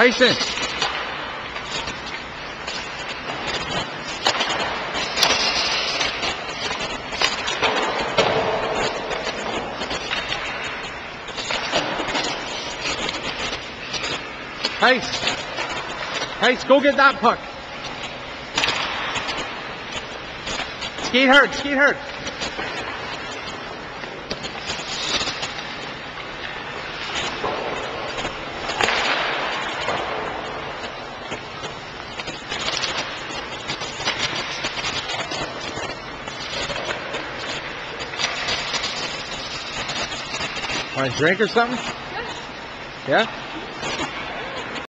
Tyson. Tice. Tice, go get that puck. Skate hard, skate hard. Want a drink or something? Yeah?